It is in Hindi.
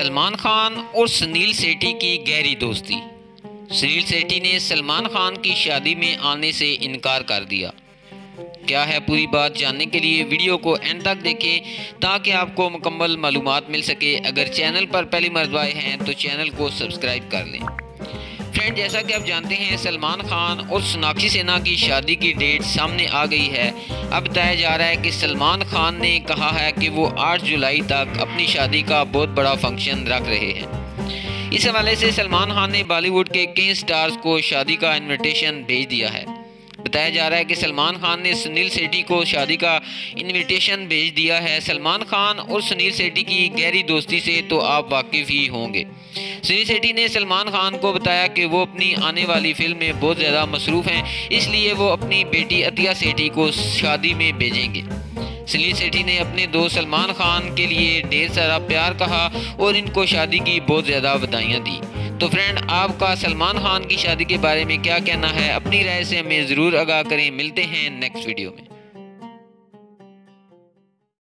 सलमान खान और सुनील सेठी की गहरी दोस्ती। सुनील सेठी ने सलमान खान की शादी में आने से इनकार कर दिया। क्या है पूरी बात जानने के लिए वीडियो को एंड तक देखें ताकि आपको मुकम्मल मालूम मिल सके। अगर चैनल पर पहली मरतबा हैं तो चैनल को सब्सक्राइब कर लें। फ्रेंड जैसा कि आप जानते हैं, सलमान खान और सोनाक्षी सिन्हा की शादी की डेट सामने आ गई है। अब बताया जा रहा है कि सलमान खान ने कहा है कि वो 8 जुलाई तक अपनी शादी का बहुत बड़ा फ़ंक्शन रख रहे हैं। इस हवाले से सलमान खान ने बॉलीवुड के कई स्टार्स को शादी का इन्विटेशन भेज दिया है। बताया जा रहा है कि सलमान खान ने सुनील सेठी को शादी का इनविटेशन भेज दिया है। सलमान खान और सुनील सेठी की गहरी दोस्ती से तो आप वाकिफ़ ही होंगे। सुनील सेठी ने सलमान खान को बताया कि वो अपनी आने वाली फ़िल्म में बहुत ज़्यादा मसरूफ़ हैं, इसलिए वो अपनी बेटी अतिया सेठी को शादी में भेजेंगे। सुनील सेठी ने अपने दोस्त सलमान खान के लिए ढेर सारा प्यार कहा और इनको शादी की बहुत ज़्यादा बधाइयाँ दी। तो फ्रेंड आपका सलमान खान की शादी के बारे में क्या कहना है? अपनी राय से हमें ज़रूर आगाह करें। मिलते हैं नेक्स्ट वीडियो में।